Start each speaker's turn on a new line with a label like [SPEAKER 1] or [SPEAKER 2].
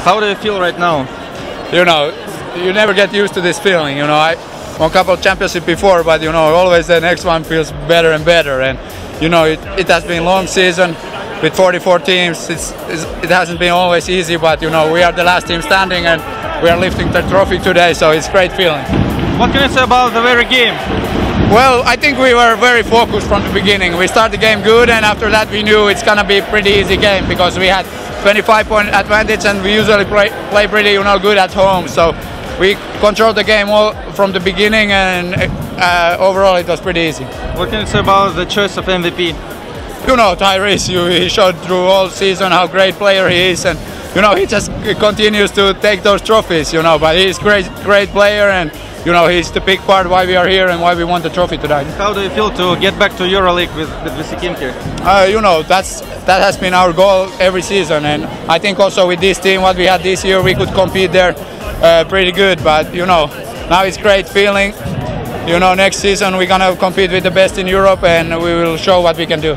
[SPEAKER 1] How do you feel right now?
[SPEAKER 2] You know, you never get used to this feeling. You know, I won a couple of championships before, but you know, always the next one feels better and better. And you know, it, it has been long season with 44 teams. It's, it's, it hasn't been always easy, but you know, we are the last team standing and we are lifting the trophy today, so it's great feeling.
[SPEAKER 1] What can you say about the very game?
[SPEAKER 2] Well, I think we were very focused from the beginning. We started the game good, and after that, we knew it's gonna be a pretty easy game because we had 25 point advantage, and we usually play, play pretty, you know, good at home. So we controlled the game all from the beginning, and uh, overall, it was pretty easy.
[SPEAKER 1] What can you say about the choice of MVP?
[SPEAKER 2] You know, Tyrese, you, he showed through all season how great player he is, and you know, he just continues to take those trophies. You know, but he's great, great player, and you know, he's the big part why we are here and why we won the trophy tonight.
[SPEAKER 1] How do you feel to get back to EuroLeague with, with Visikim here?
[SPEAKER 2] Uh, you know, that's that has been our goal every season, and I think also with this team, what we had this year, we could compete there uh, pretty good. But you know, now it's great feeling. You know, next season we're gonna compete with the best in Europe, and we will show what we can do.